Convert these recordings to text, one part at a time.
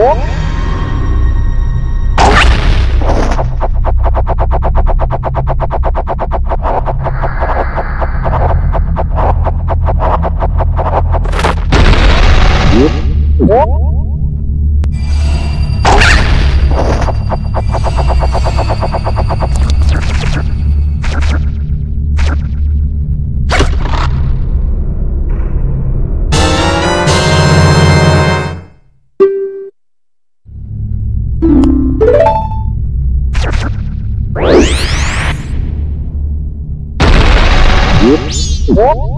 What? Whoops.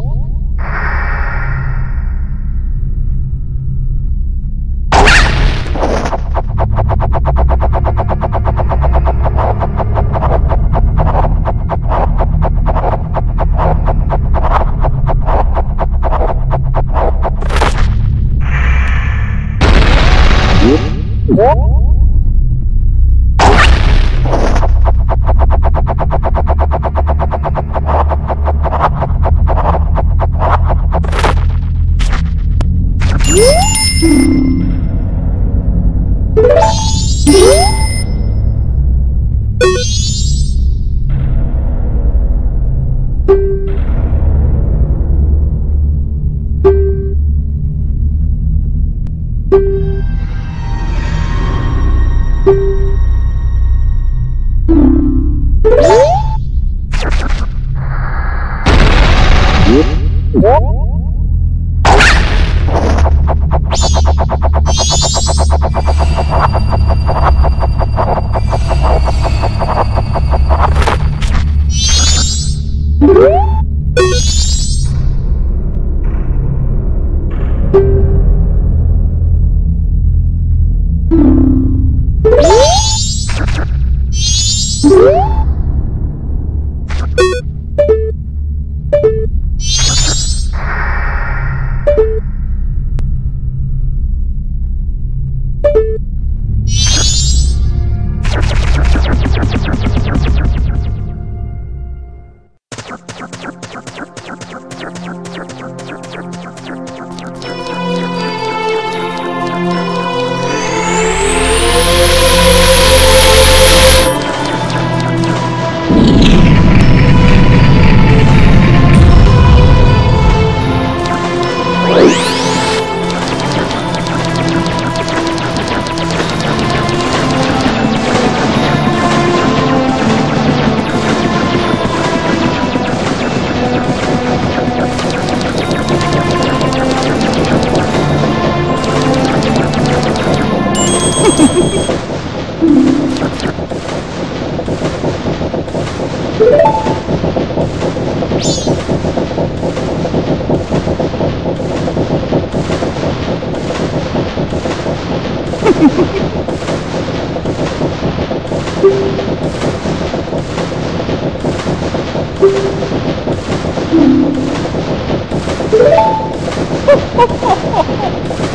Thank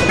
you.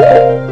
you